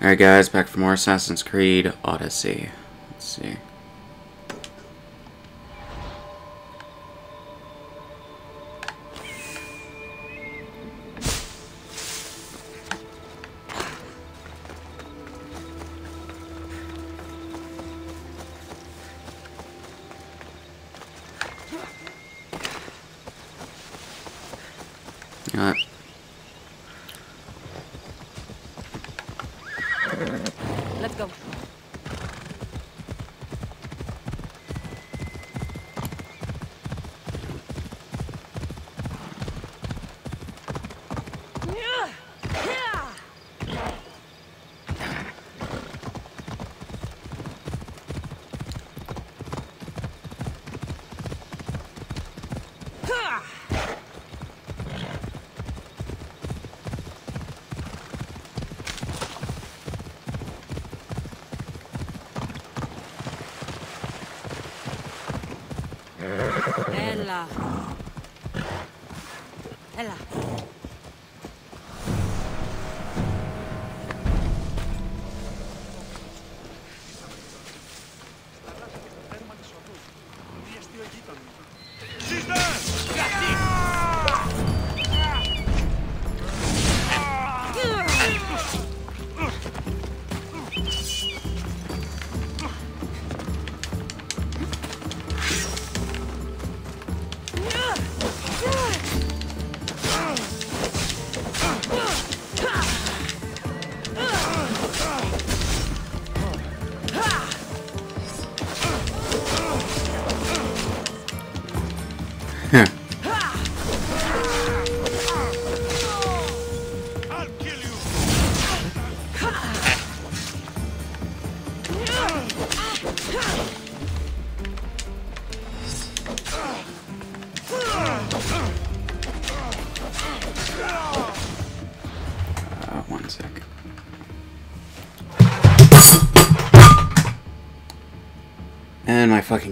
Alright guys, back for more Assassin's Creed Odyssey. Let's see.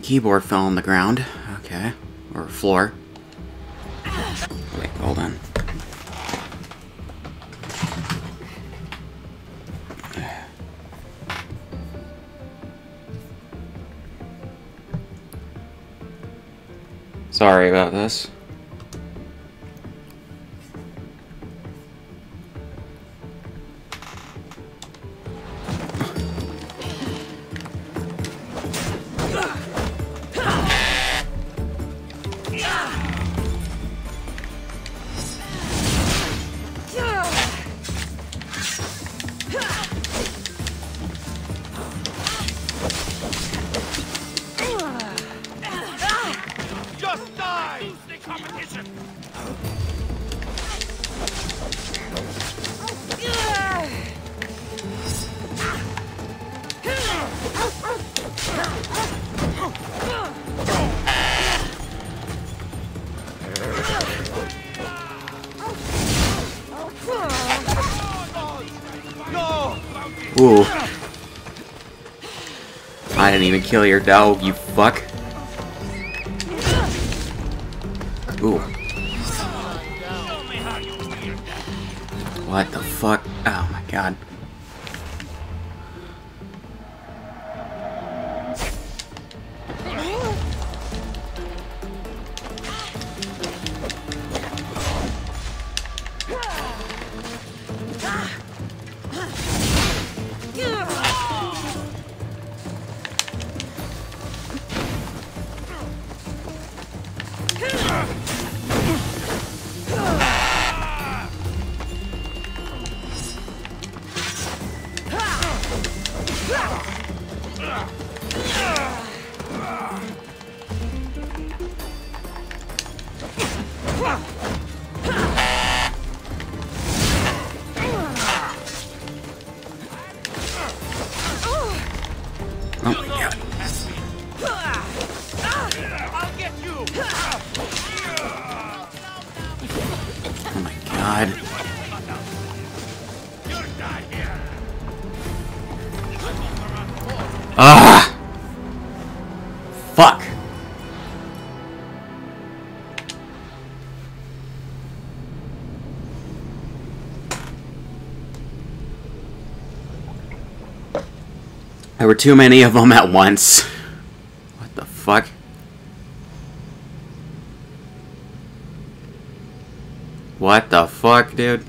Keyboard fell on the ground. Okay. Or floor. Wait, hold on. Sorry about this. I didn't even kill your dog, you fuck. Ooh. What the fuck? Oh my god. Too many of them at once. What the fuck? What the fuck, dude?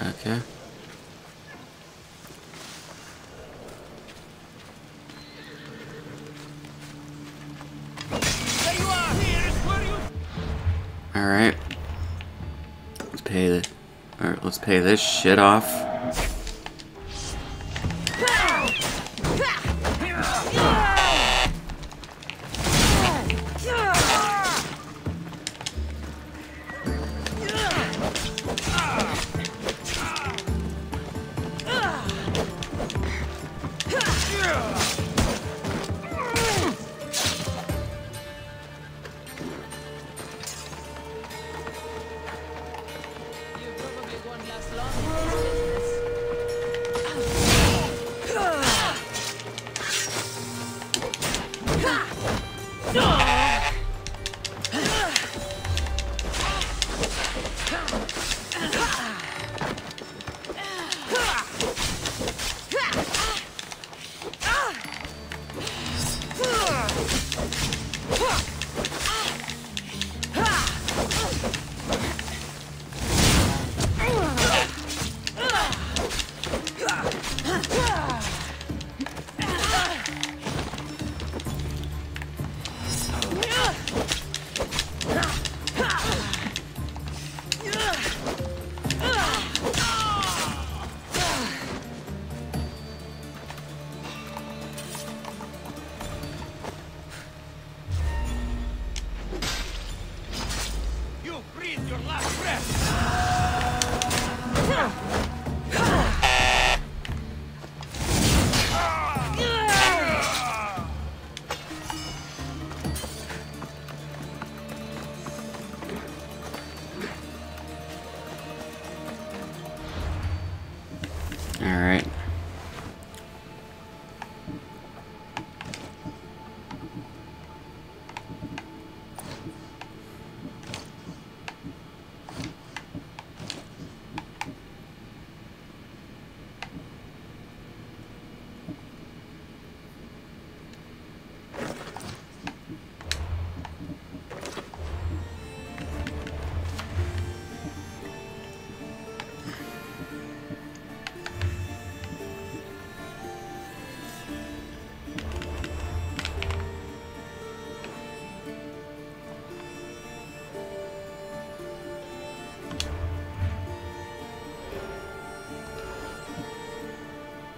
Okay. Pay this shit off.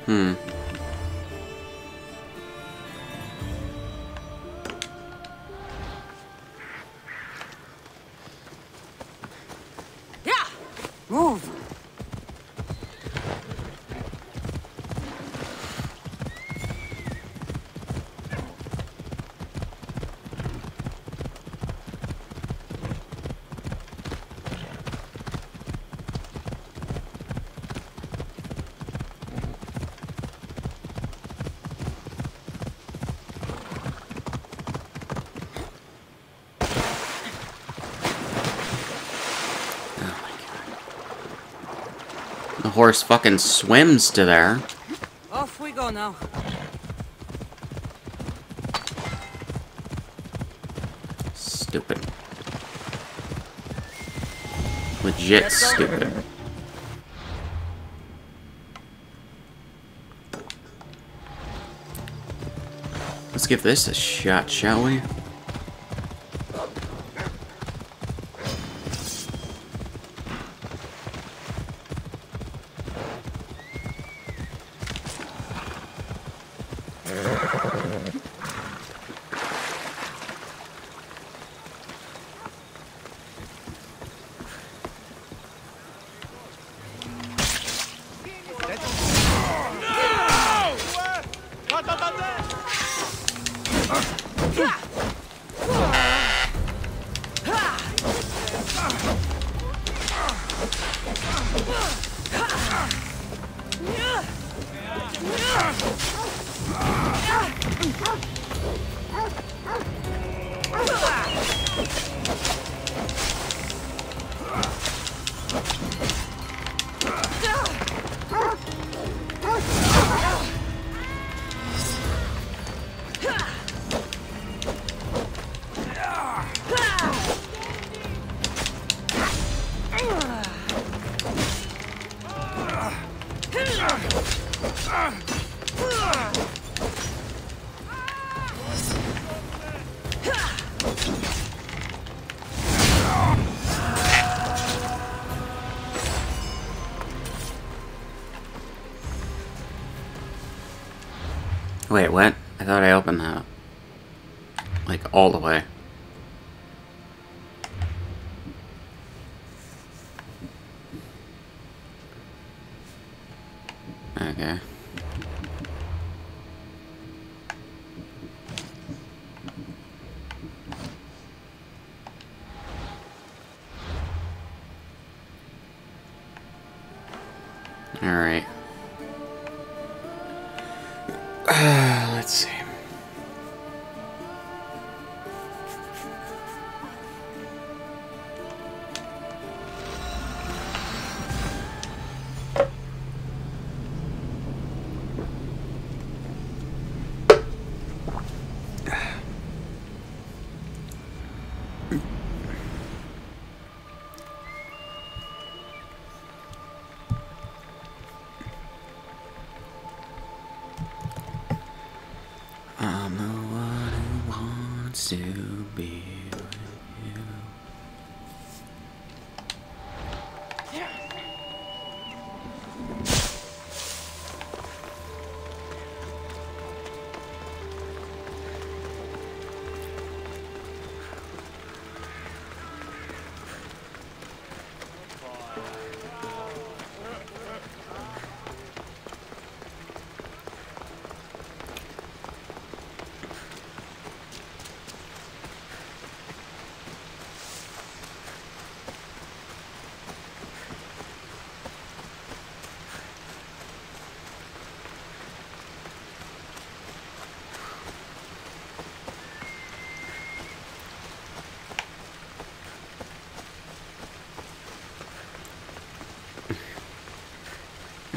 Hmm. The horse fucking swims to there. Off we go now. Stupid. Legit stupid. Let's give this a shot, shall we? Wait, what? I thought I opened that. Like, all the way. Okay.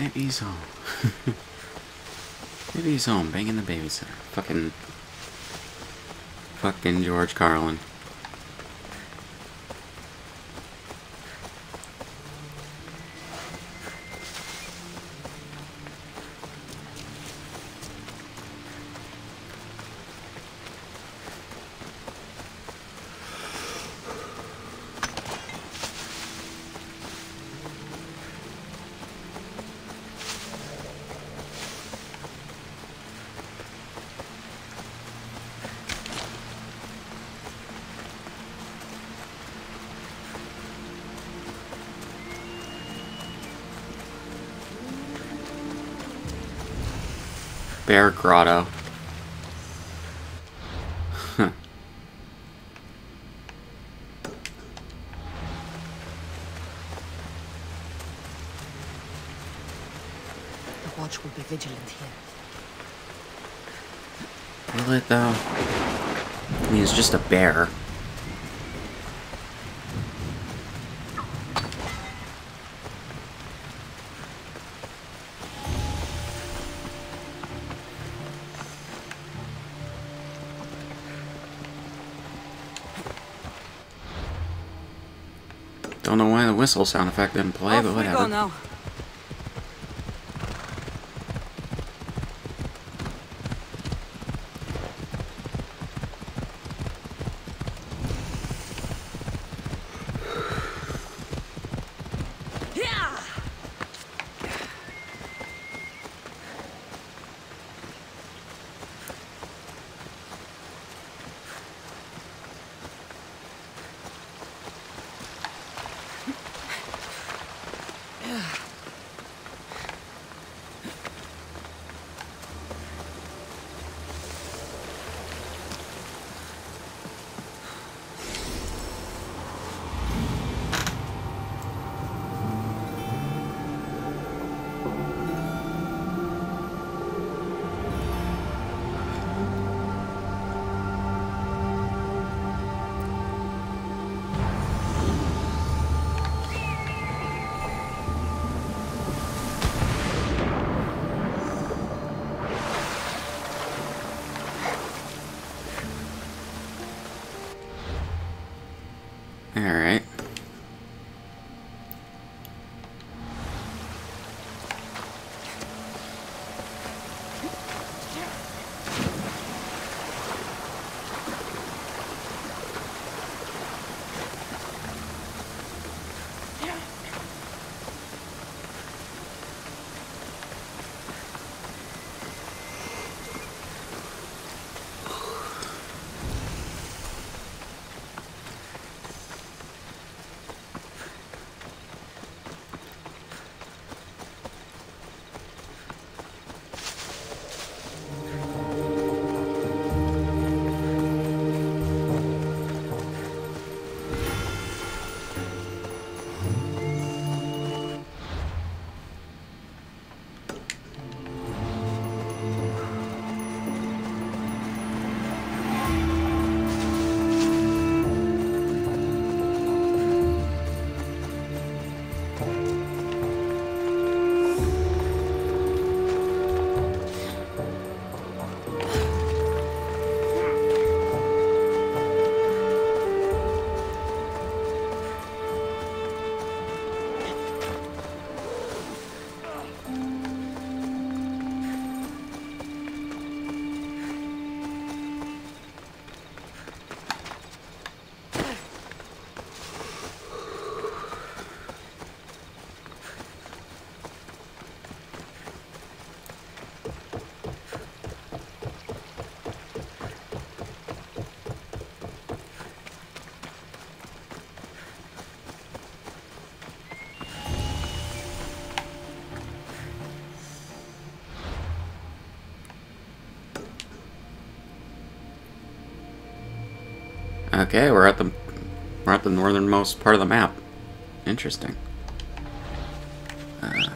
Maybe he's home. Maybe he's home, banging the babysitter. Fucking. Fucking George Carlin. Bear Grotto. The watch will be vigilant here. Will it though? I mean, it's just a bear. Whistle sound effect didn't play, Off but we go whatever. Okay, we're at the we're at the northernmost part of the map. Interesting. Uh,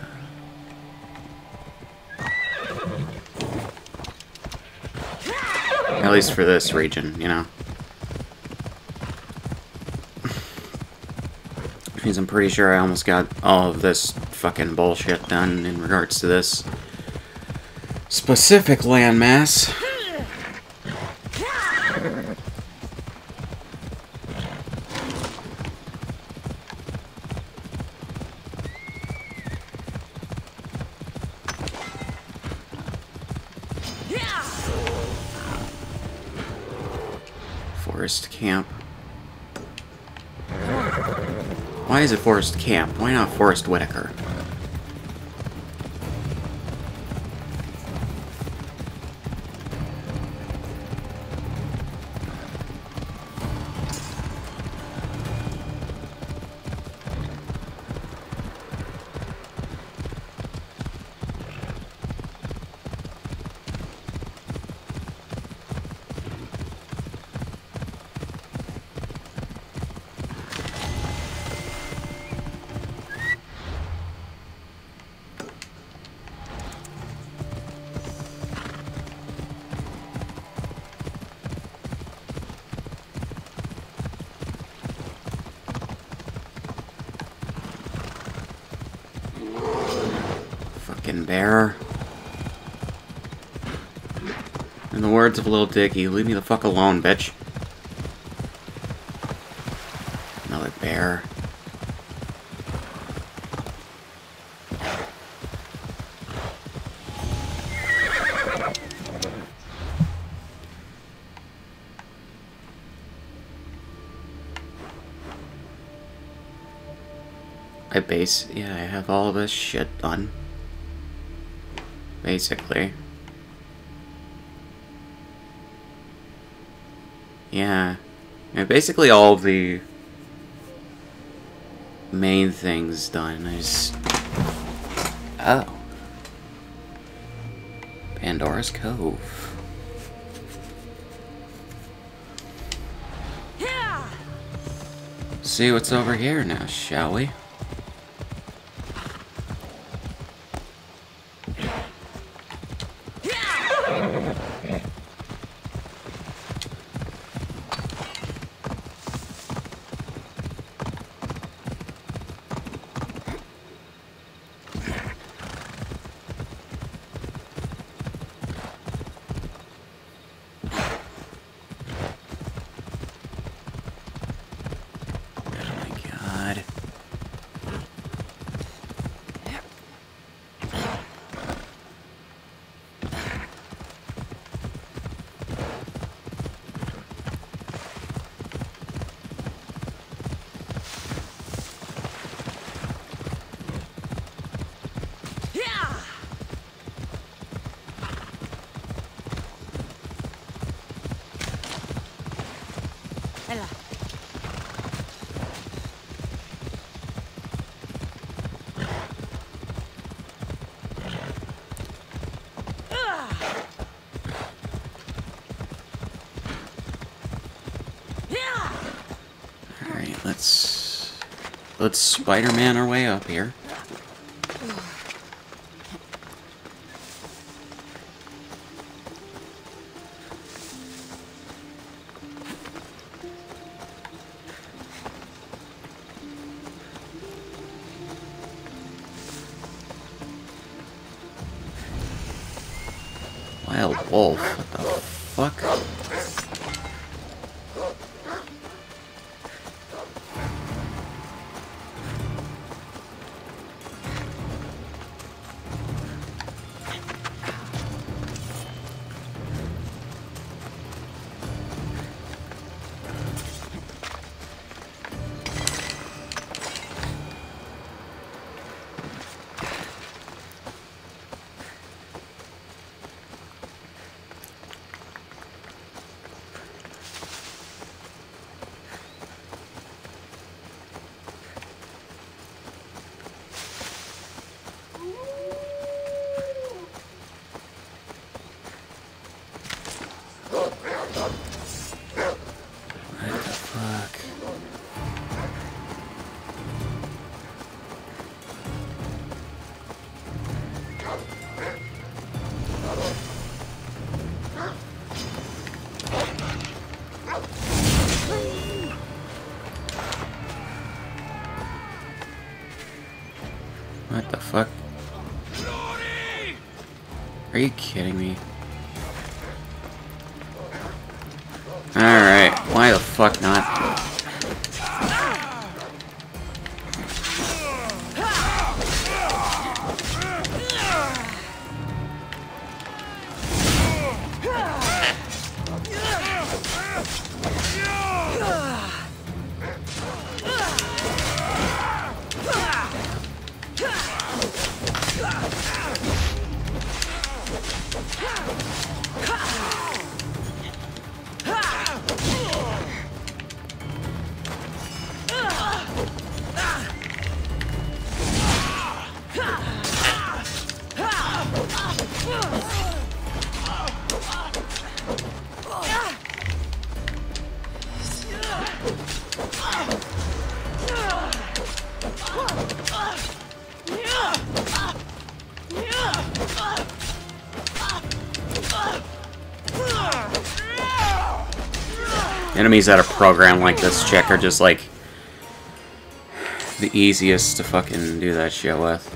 at least for this region, you know. Because I'm pretty sure I almost got all of this fucking bullshit done in regards to this specific landmass. Forest camp. Why is it Forest Camp? Why not Forest Whitaker? Of Lil Dicky, leave me the fuck alone, bitch. Another bear. I base, yeah, I have all this shit done. Basically. Yeah. yeah basically all of the main things done. I just... Oh. Pandora's Cove. See what's over here now, shall we? Oh my god. Ella. Alright, let's... Let's Spider-Man our way up here. Wild wolf, what the fuck? Enemies that are programmed like this chick are just like the easiest to fucking do that shit with.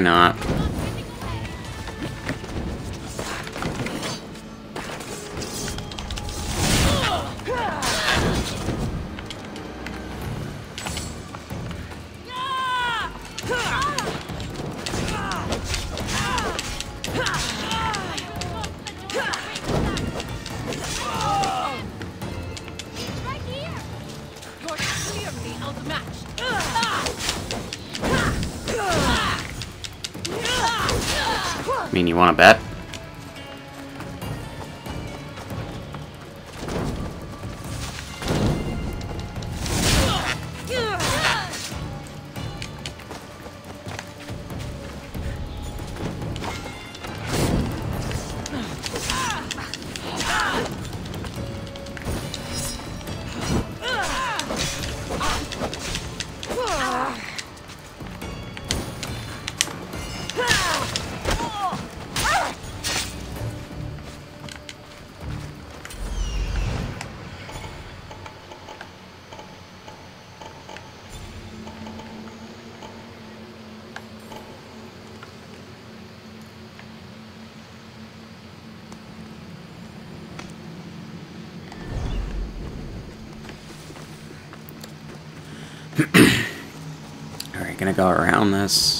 Not? You're clearly outmatched. I mean, you want to bet? Around this.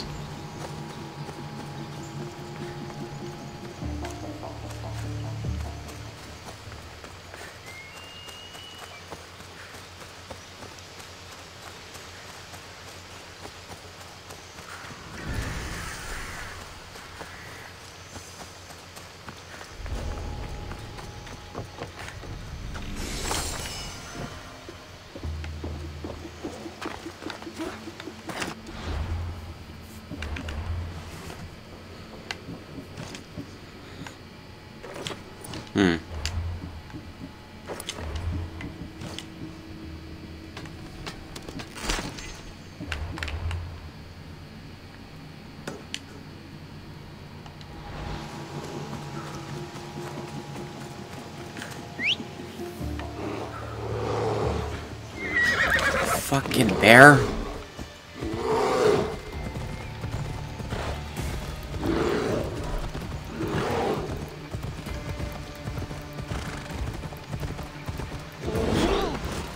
Fucking bear.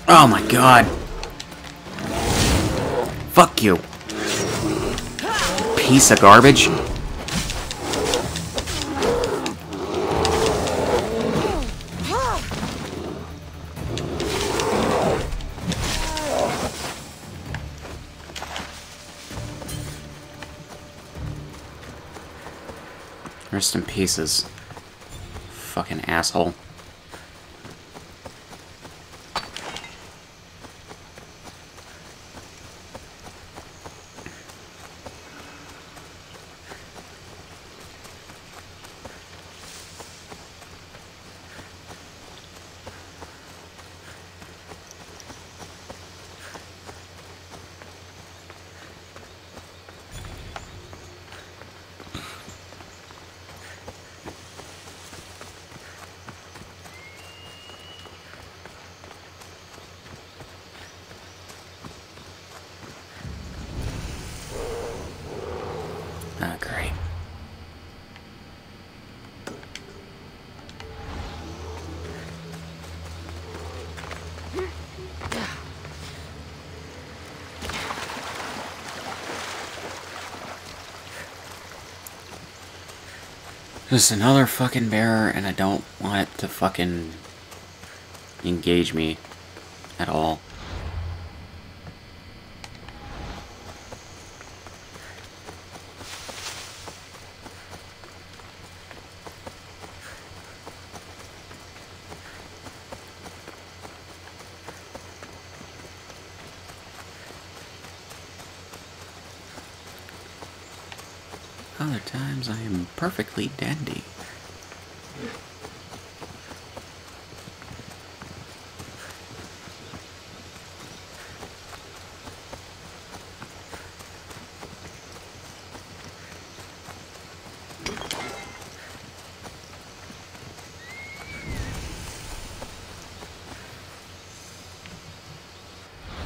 Oh my god. Fuck you. Piece of garbage. In pieces. Fucking asshole. Just another fucking bear, and I don't want it to fucking engage me at all. Perfectly dandy.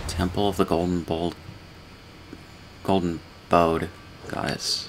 Temple of the Golden Bolt. Golden Goddess.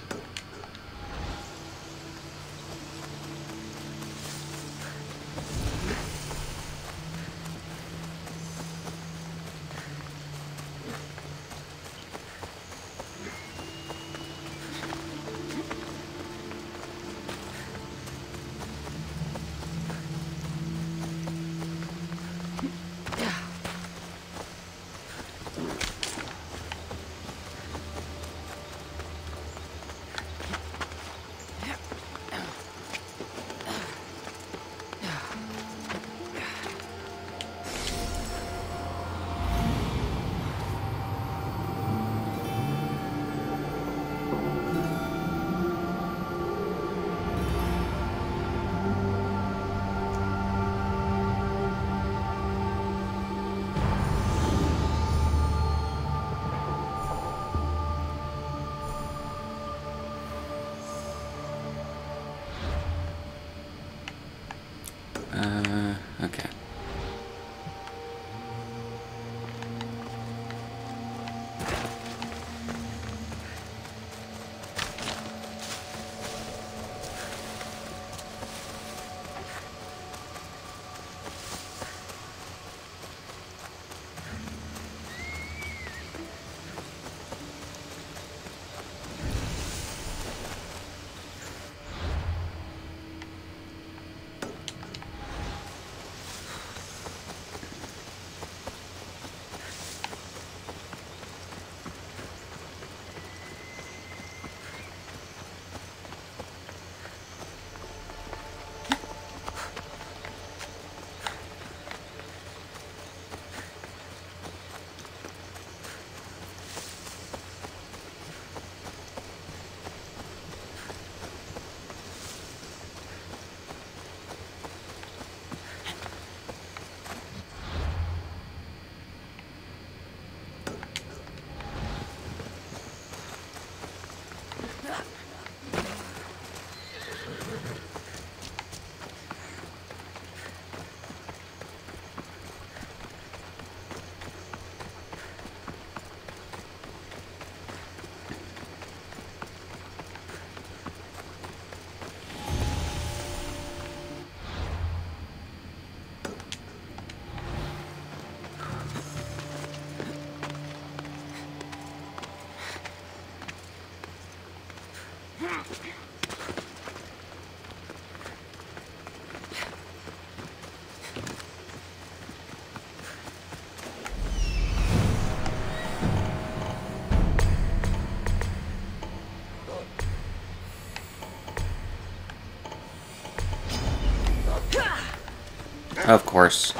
Of course.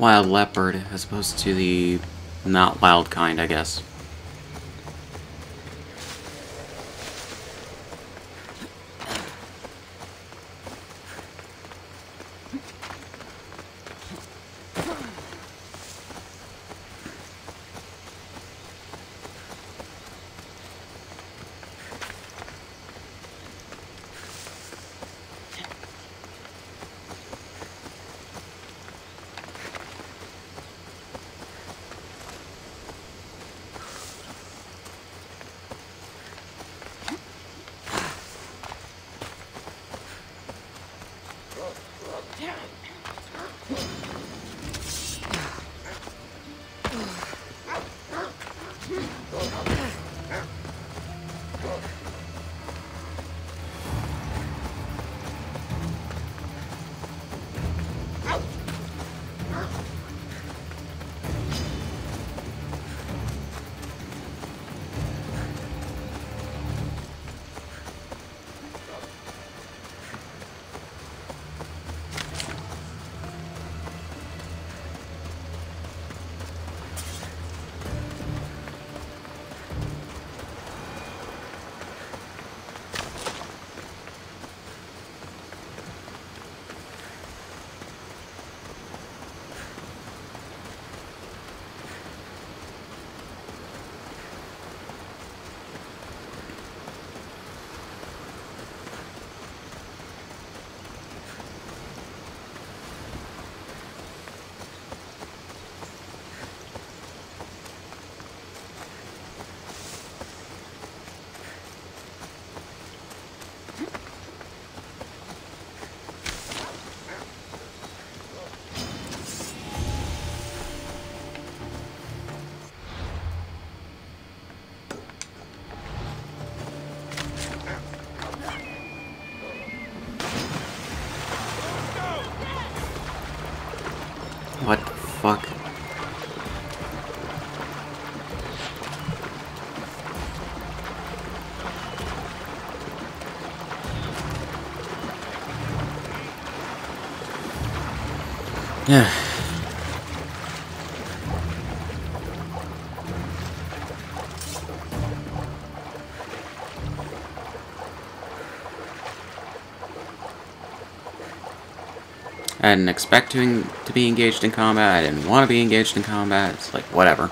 Wild leopard, as opposed to the not wild kind, I guess. Yeah. I didn't expect to, to be engaged in combat, I didn't want to be engaged in combat, it's like, whatever.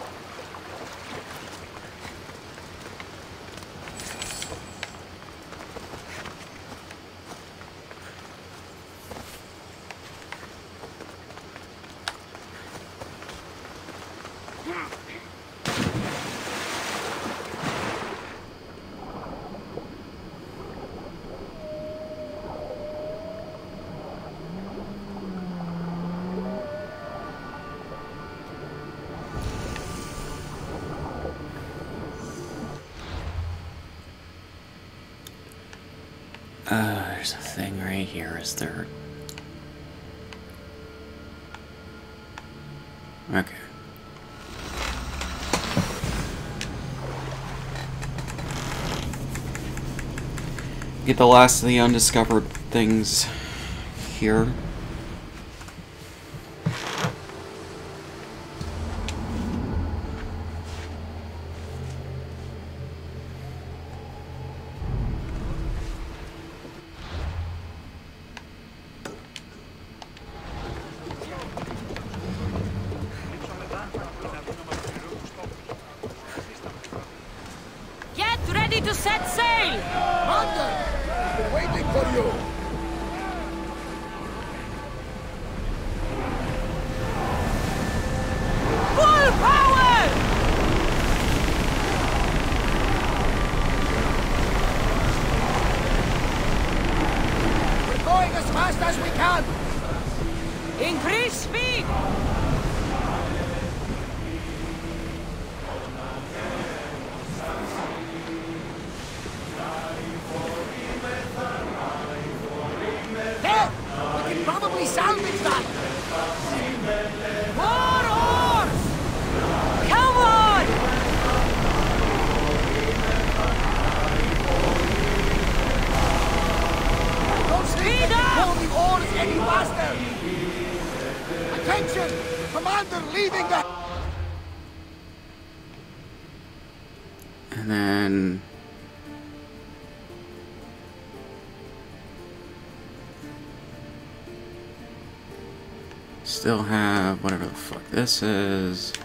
the last of the undiscovered things here. still have whatever the fuck this is.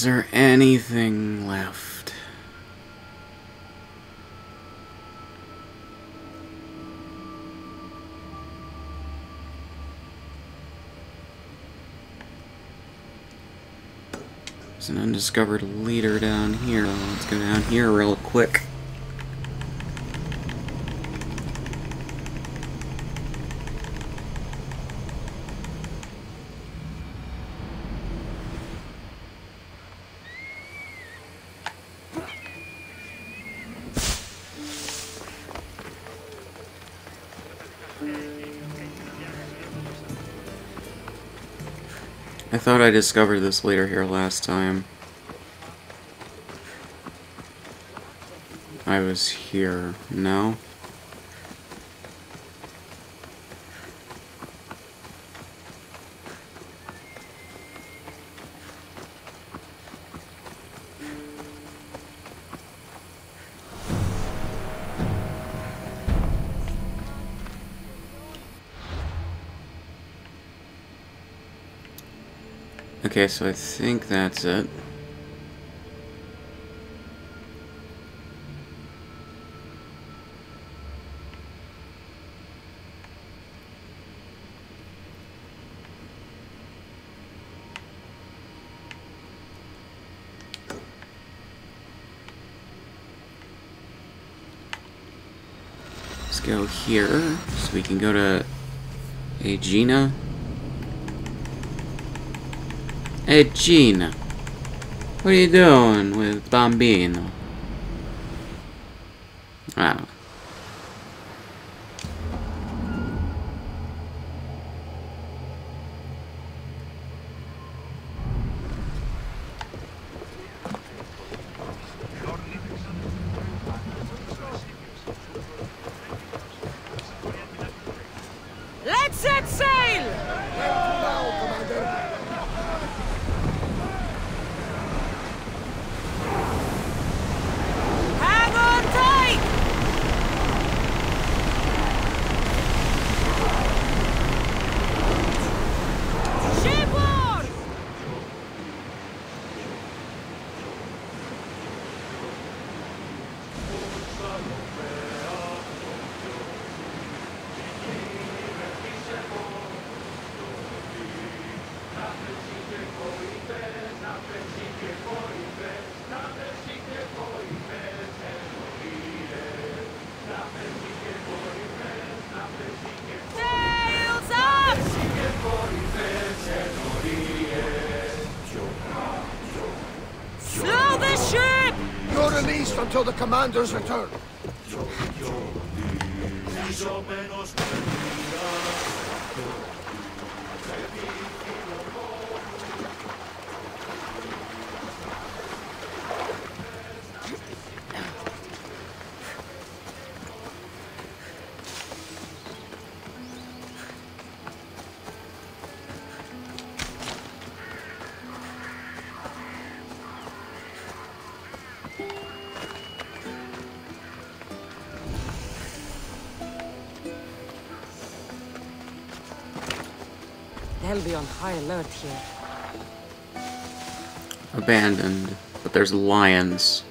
Is there anything left? There's an undiscovered leader down here. Let's go down here real quick. I thought I discovered this later here last time. I was here. No? Okay, so I think that's it. Let's go here, so we can go to Agena. Hey, Gina. What are you doing with Bambino? Commander's return. They'll be on high alert here. Abandoned. But there's lions.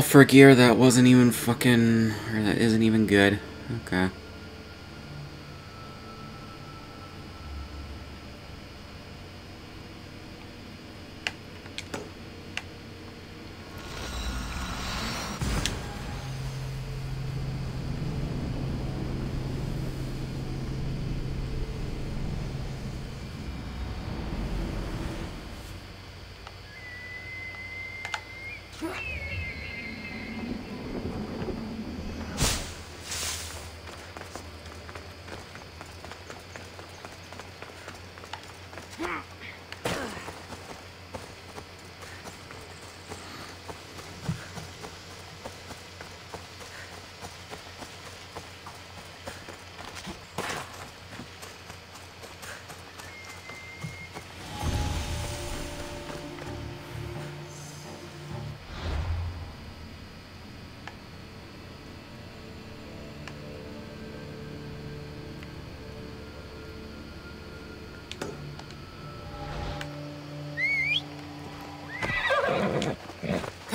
For gear that wasn't even fucking... or that isn't even good. Okay.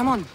Come on.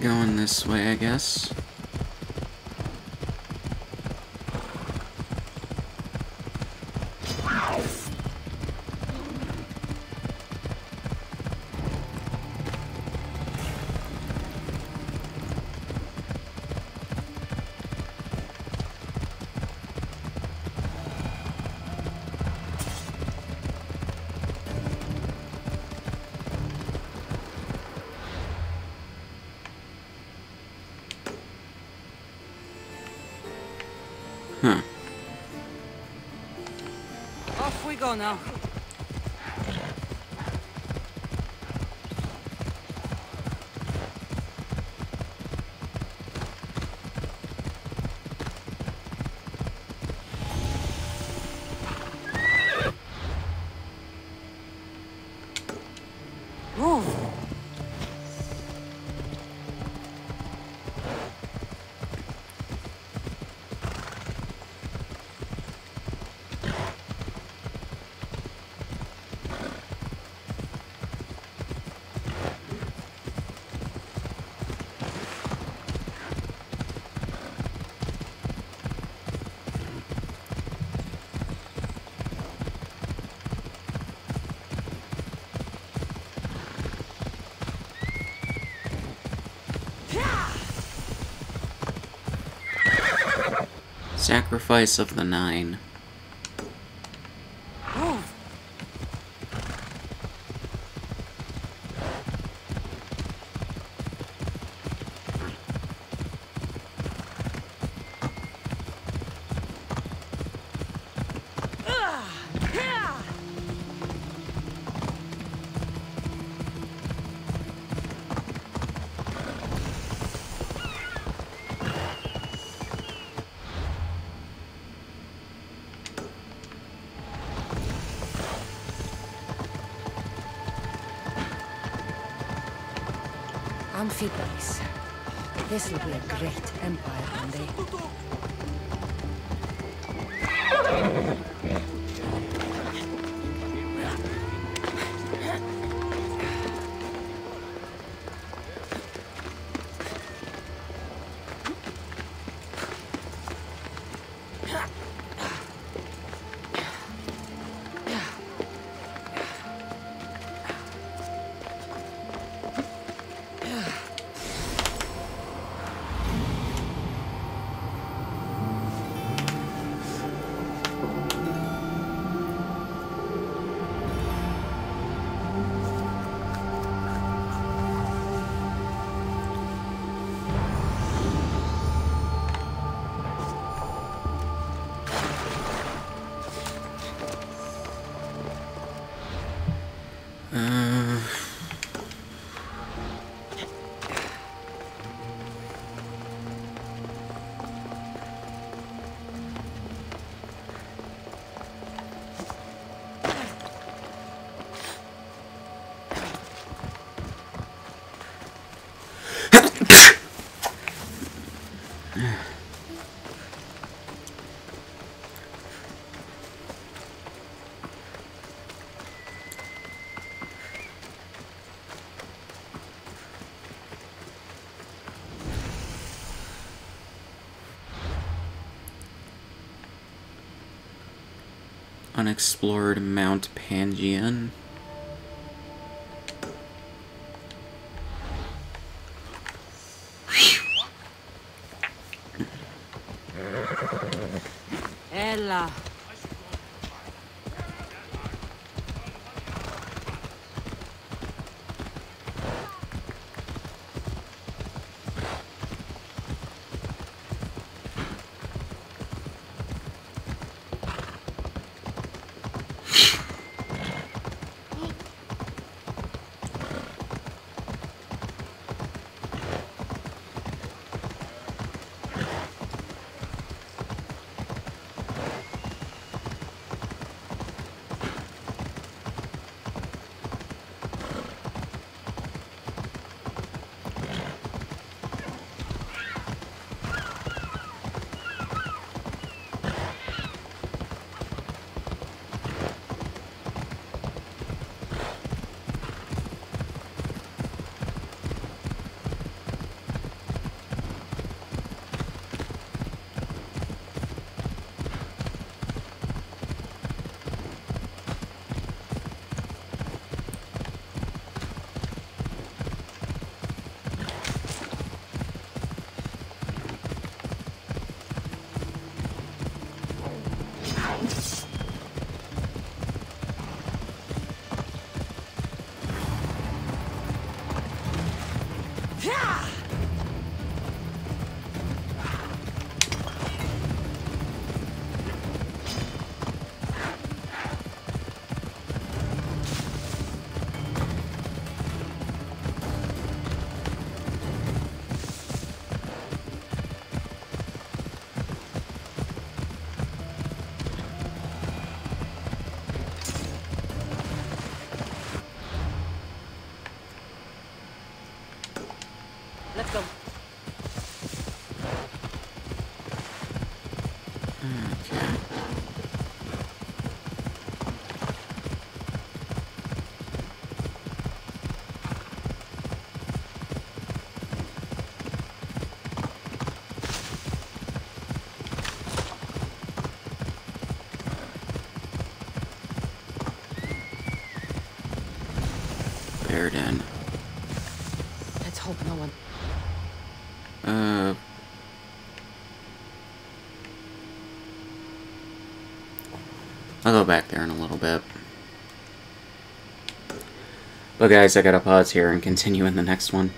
Going this way, I guess. Off we go now. Move. Sacrifice of the Nine. Uh, unexplored Mount Pangean. Ella. Back there in a little bit. But guys, I gotta pause here and continue in the next one.